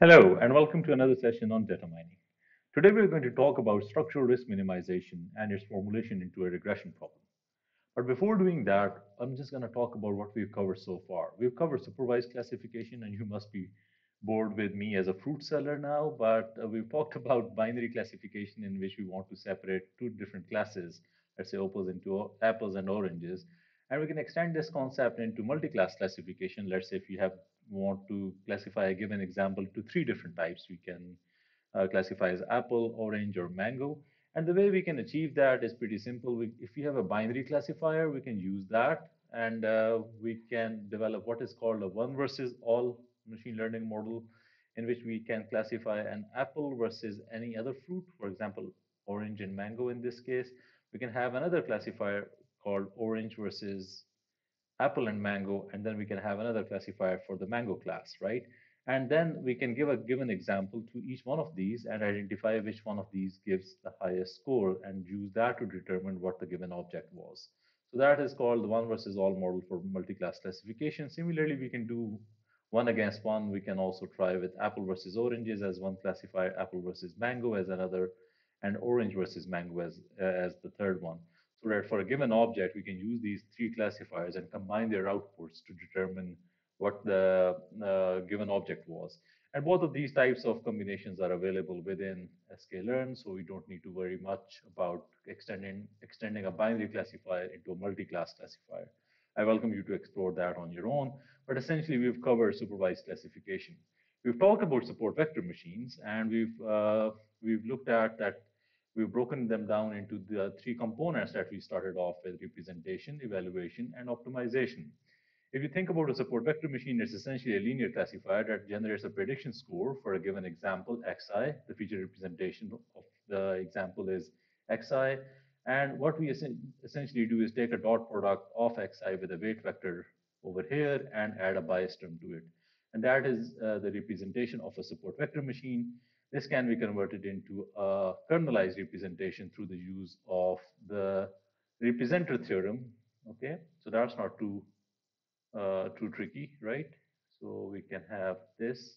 Hello, and welcome to another session on data mining. Today we're going to talk about structural risk minimization and its formulation into a regression problem. But before doing that, I'm just going to talk about what we've covered so far. We've covered supervised classification, and you must be bored with me as a fruit seller now, but uh, we've talked about binary classification in which we want to separate two different classes, let's say apples into apples and oranges. And we can extend this concept into multi-class classification. Let's say if you have want to classify a given example to three different types, we can uh, classify as apple, orange, or mango. And the way we can achieve that is pretty simple. We, if we have a binary classifier, we can use that and uh, we can develop what is called a one versus all machine learning model in which we can classify an apple versus any other fruit, for example, orange and mango in this case. We can have another classifier called orange versus apple and mango, and then we can have another classifier for the mango class, right? And then we can give a given example to each one of these and identify which one of these gives the highest score and use that to determine what the given object was. So that is called the one versus all model for multi-class classification. Similarly, we can do one against one. We can also try with apple versus oranges as one classifier, apple versus mango as another, and orange versus mango as, as the third one. So for a given object, we can use these three classifiers and combine their outputs to determine what the uh, given object was. And both of these types of combinations are available within sklearn, so we don't need to worry much about extending, extending a binary classifier into a multi-class classifier. I welcome you to explore that on your own, but essentially we've covered supervised classification. We've talked about support vector machines, and we've uh, we've looked at that. We've broken them down into the three components that we started off with: representation, evaluation, and optimization. If you think about a support vector machine, it's essentially a linear classifier that generates a prediction score for a given example, xi. The feature representation of the example is xi. And what we essentially do is take a dot product of xi with a weight vector over here and add a bias term to it. And that is uh, the representation of a support vector machine. This can be converted into a kernelized representation through the use of the representer theorem. Okay, so that's not too uh, too tricky, right? So we can have this,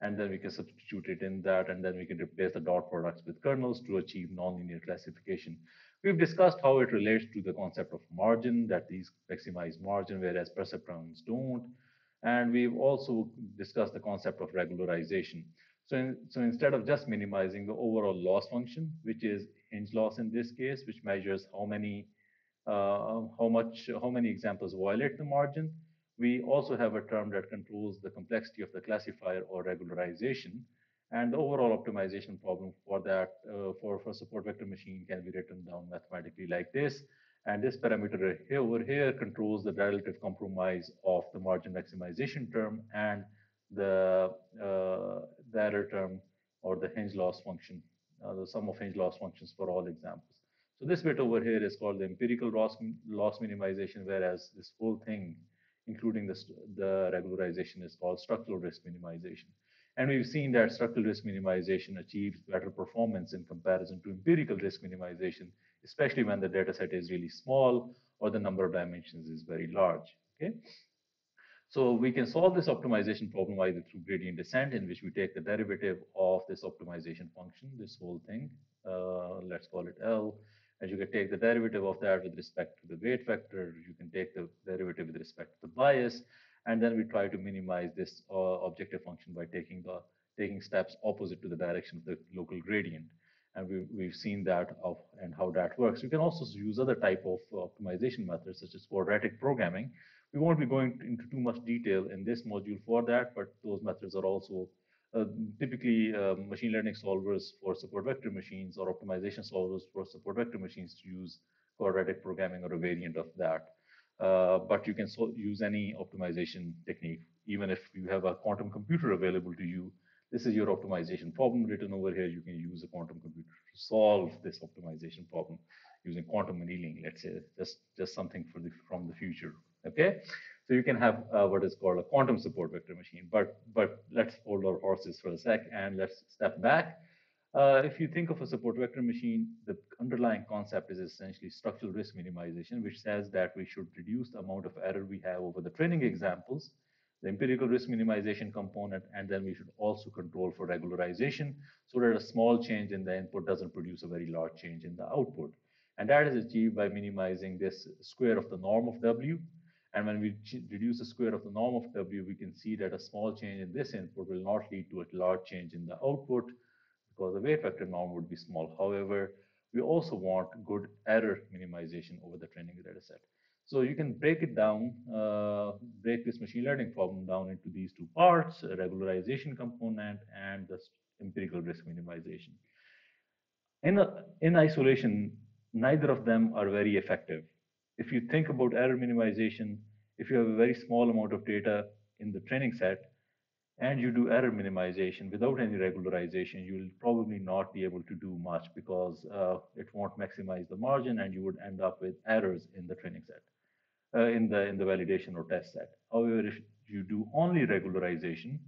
and then we can substitute it in that, and then we can replace the dot products with kernels to achieve nonlinear classification. We've discussed how it relates to the concept of margin, that these maximize margin, whereas perceptrons don't. And we've also discussed the concept of regularization. So, in, so instead of just minimizing the overall loss function, which is hinge loss in this case, which measures how many uh, how much, how many examples violate the margin. We also have a term that controls the complexity of the classifier or regularization. And the overall optimization problem for that, uh, for, for support vector machine can be written down mathematically like this. And this parameter here, over here controls the relative compromise of the margin maximization term and the, uh, the error term or the hinge loss function, uh, the sum of hinge loss functions for all examples. So this bit over here is called the empirical loss, loss minimization, whereas this whole thing, including the, the regularization, is called structural risk minimization. And we've seen that structural risk minimization achieves better performance in comparison to empirical risk minimization, especially when the data set is really small or the number of dimensions is very large. Okay. So we can solve this optimization problem either through gradient descent, in which we take the derivative of this optimization function, this whole thing, uh, let's call it L, and you can take the derivative of that with respect to the weight vector. You can take the derivative with respect to the bias. And then we try to minimize this uh, objective function by taking the taking steps opposite to the direction of the local gradient. And we, we've seen that of and how that works. We can also use other type of optimization methods such as quadratic programming. We won't be going into too much detail in this module for that, but those methods are also uh, typically uh, machine learning solvers for support vector machines or optimization solvers for support vector machines to use quadratic programming or a variant of that. Uh, but you can so use any optimization technique, even if you have a quantum computer available to you. This is your optimization problem written over here. You can use a quantum computer to solve this optimization problem using quantum annealing, let's say, just, just something for the, from the future, okay? So you can have uh, what is called a quantum support vector machine. But, but let's hold our horses for a sec and let's step back. Uh, if you think of a support vector machine, the underlying concept is essentially structural risk minimization, which says that we should reduce the amount of error we have over the training examples. The empirical risk minimization component, and then we should also control for regularization so that a small change in the input doesn't produce a very large change in the output. And that is achieved by minimizing this square of the norm of W. And when we reduce the square of the norm of W, we can see that a small change in this input will not lead to a large change in the output because the weight vector norm would be small. However, we also want good error minimization over the training data set. So you can break it down, uh, break this machine learning problem down into these two parts, regularization component and the empirical risk minimization. In, a, in isolation, neither of them are very effective. If you think about error minimization, if you have a very small amount of data in the training set, and you do error minimization without any regularization, you will probably not be able to do much because uh, it won't maximize the margin and you would end up with errors in the training set, uh, in, the, in the validation or test set. However, if you do only regularization,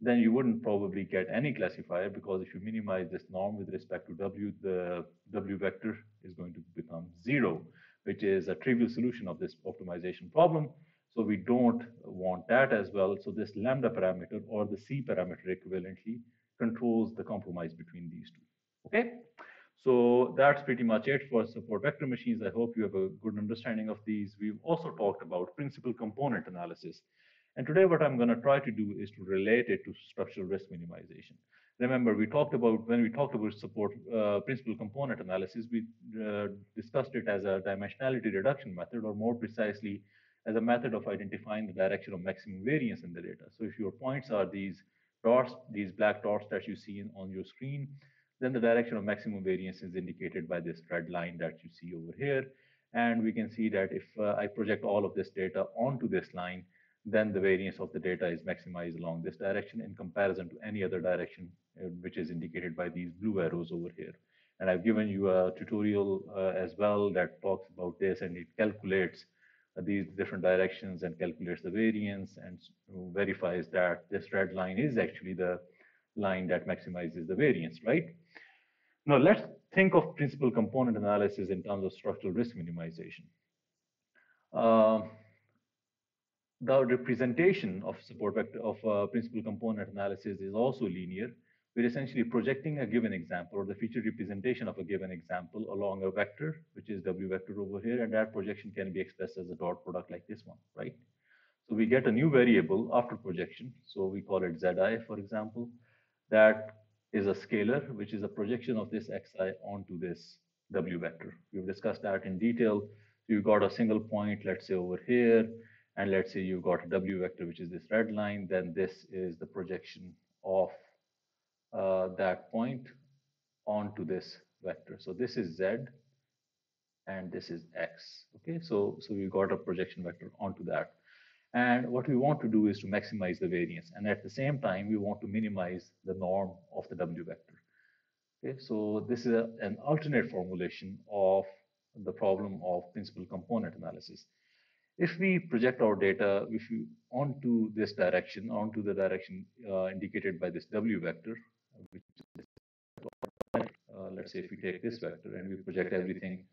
then you wouldn't probably get any classifier because if you minimize this norm with respect to W, the W vector is going to become zero, which is a trivial solution of this optimization problem. So we don't want that as well. So this lambda parameter or the C parameter equivalently controls the compromise between these two. Okay. So that's pretty much it for support vector machines. I hope you have a good understanding of these. We've also talked about principal component analysis. And today what I'm going to try to do is to relate it to structural risk minimization. Remember, we talked about, when we talked about support uh, principal component analysis, we uh, discussed it as a dimensionality reduction method, or more precisely, as a method of identifying the direction of maximum variance in the data. So if your points are these dots, these black dots that you see on your screen, then the direction of maximum variance is indicated by this red line that you see over here. And we can see that if uh, I project all of this data onto this line, then the variance of the data is maximized along this direction in comparison to any other direction, uh, which is indicated by these blue arrows over here. And I've given you a tutorial uh, as well that talks about this and it calculates these different directions and calculates the variance and verifies that this red line is actually the line that maximizes the variance, right? Now let's think of principal component analysis in terms of structural risk minimization. Uh, the representation of support vector of uh, principal component analysis is also linear we're essentially projecting a given example or the feature representation of a given example along a vector, which is W vector over here, and that projection can be expressed as a dot product like this one, right? So we get a new variable after projection. So we call it Zi, for example. That is a scalar, which is a projection of this Xi onto this W vector. We've discussed that in detail. You've got a single point, let's say over here, and let's say you've got a W vector, which is this red line, then this is the projection of uh, that point onto this vector. So this is z and this is x. Okay, so so we got a projection vector onto that. And what we want to do is to maximize the variance. And at the same time, we want to minimize the norm of the W vector. Okay, so this is a, an alternate formulation of the problem of principal component analysis. If we project our data if we, onto this direction, onto the direction uh, indicated by this W vector, which is, uh, let's say if we take this vector and we project everything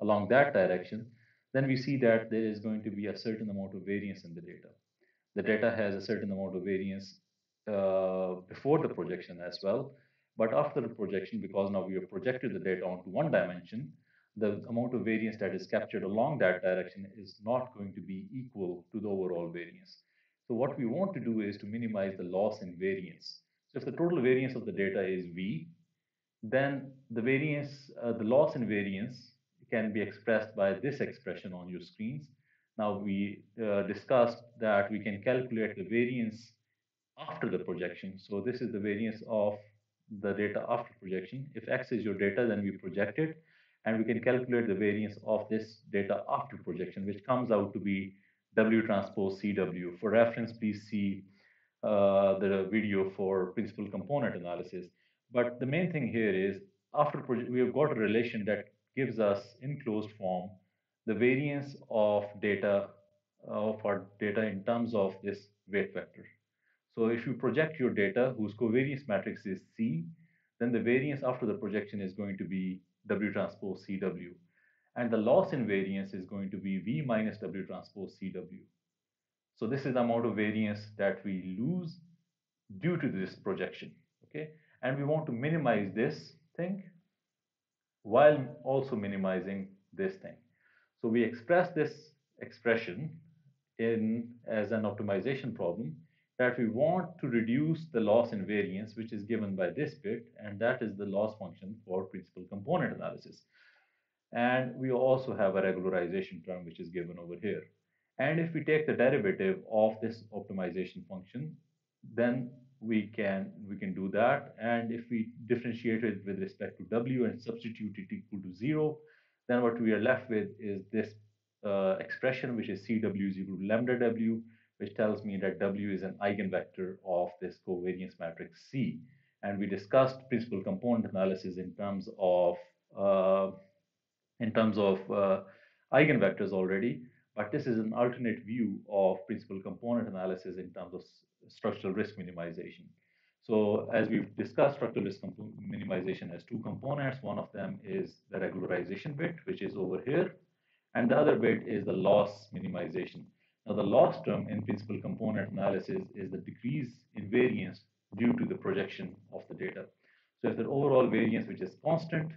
along that direction, then we see that there is going to be a certain amount of variance in the data. The data has a certain amount of variance uh, before the projection as well, but after the projection, because now we have projected the data onto one dimension, the amount of variance that is captured along that direction is not going to be equal to the overall variance. So what we want to do is to minimize the loss in variance. So if the total variance of the data is V, then the variance, uh, the loss in variance can be expressed by this expression on your screens. Now we uh, discussed that we can calculate the variance after the projection. So this is the variance of the data after projection. If X is your data, then we project it and we can calculate the variance of this data after projection, which comes out to be W transpose CW. For reference, please see uh, the video for principal component analysis. But the main thing here is after we have got a relation that gives us in closed form the variance of data uh, of our data in terms of this weight vector. So if you project your data whose covariance matrix is C, then the variance after the projection is going to be W transpose CW. And the loss in variance is going to be V minus W transpose CW. So this is the amount of variance that we lose due to this projection, okay? And we want to minimize this thing while also minimizing this thing. So we express this expression in as an optimization problem that we want to reduce the loss in variance, which is given by this bit, and that is the loss function for principal component analysis. And we also have a regularization term, which is given over here. And if we take the derivative of this optimization function, then we can we can do that. And if we differentiate it with respect to w and substitute it equal to zero, then what we are left with is this uh, expression, which is cw is equal to lambda w, which tells me that w is an eigenvector of this covariance matrix C. And we discussed principal component analysis in terms of uh, in terms of uh, eigenvectors already, but this is an alternate view of principal component analysis in terms of structural risk minimization. So as we've discussed, structural risk minimization has two components. One of them is the regularization bit, which is over here, and the other bit is the loss minimization. Now the loss term in principal component analysis is the decrease in variance due to the projection of the data. So if the overall variance, which is constant,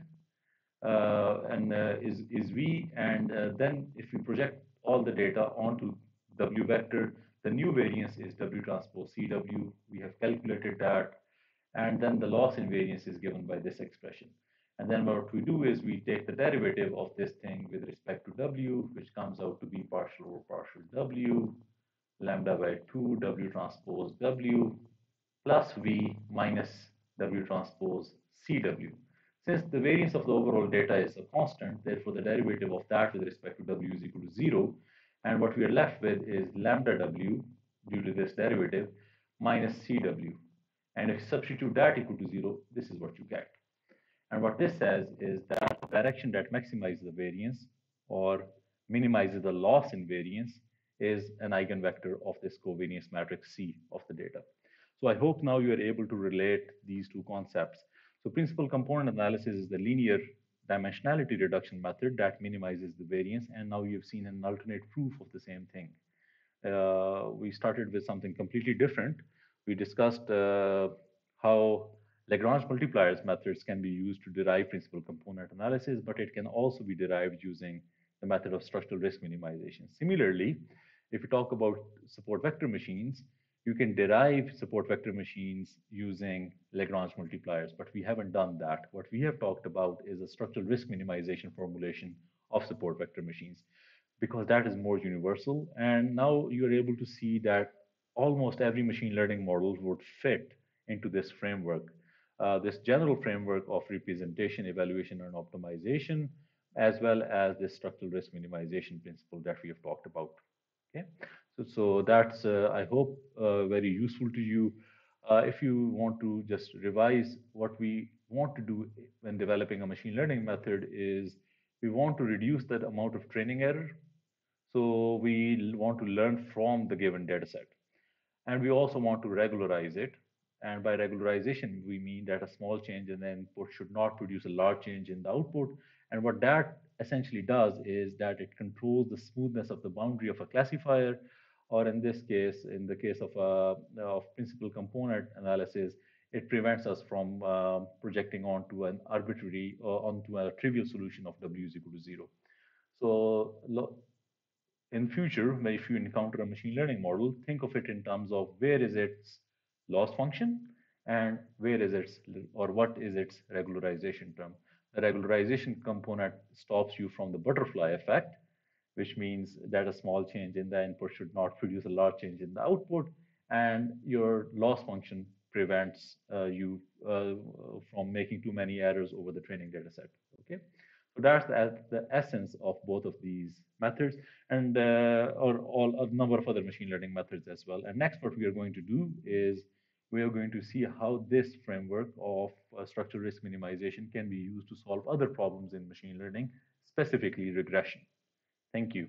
uh, and uh, is, is V, and uh, then if we project all the data onto W vector, the new variance is W transpose CW. We have calculated that. And then the loss in variance is given by this expression. And then what we do is we take the derivative of this thing with respect to W, which comes out to be partial over partial W, lambda by 2, W transpose W, plus V minus W transpose CW. Since the variance of the overall data is a constant, therefore the derivative of that with respect to W is equal to 0. And what we are left with is lambda W due to this derivative minus CW. And if you substitute that equal to 0, this is what you get. And what this says is that the direction that maximizes the variance or minimizes the loss in variance is an eigenvector of this covariance matrix C of the data. So I hope now you are able to relate these two concepts. So principal component analysis is the linear dimensionality reduction method that minimizes the variance. And now you've seen an alternate proof of the same thing. Uh, we started with something completely different. We discussed uh, how Lagrange multipliers methods can be used to derive principal component analysis, but it can also be derived using the method of structural risk minimization. Similarly, if you talk about support vector machines, you can derive support vector machines using Lagrange multipliers, but we haven't done that. What we have talked about is a structural risk minimization formulation of support vector machines because that is more universal. And now you're able to see that almost every machine learning model would fit into this framework. Uh, this general framework of representation, evaluation, and optimization, as well as this structural risk minimization principle that we have talked about. Okay, so, so that's, uh, I hope, uh, very useful to you. Uh, if you want to just revise what we want to do when developing a machine learning method is we want to reduce that amount of training error. So we want to learn from the given data set. And we also want to regularize it. And by regularization, we mean that a small change in the input should not produce a large change in the output. And what that essentially does is that it controls the smoothness of the boundary of a classifier or in this case, in the case of, uh, of principal component analysis, it prevents us from uh, projecting onto an arbitrary uh, onto a trivial solution of W is equal to zero. So in future, if you encounter a machine learning model, think of it in terms of where is its loss function and where is its or what is its regularization term. The regularization component stops you from the butterfly effect, which means that a small change in the input should not produce a large change in the output, and your loss function prevents uh, you uh, from making too many errors over the training data set. Okay, so that's the, the essence of both of these methods, and uh, or all a number of other machine learning methods as well. And next, what we are going to do is we are going to see how this framework of uh, structural risk minimization can be used to solve other problems in machine learning, specifically regression. Thank you.